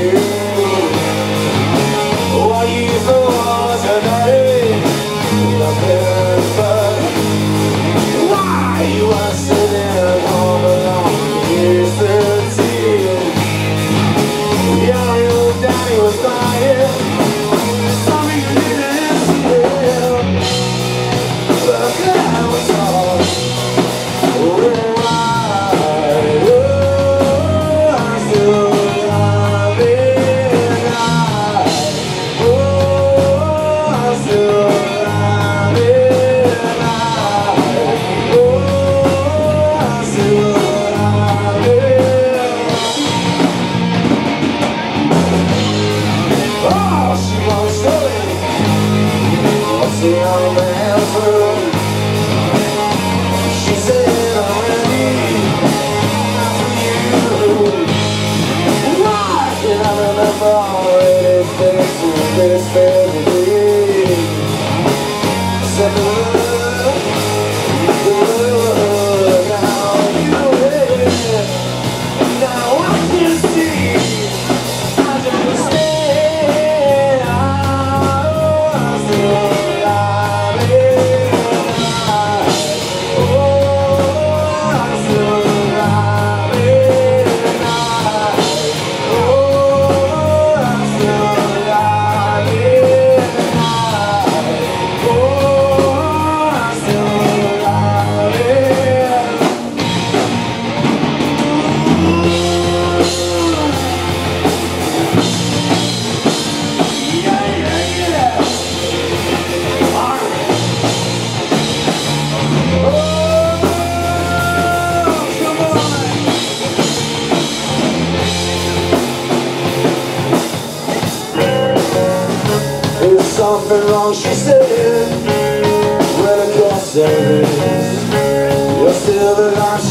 Yeah. despedir. nothing wrong, she said Well, of course there is You're still the light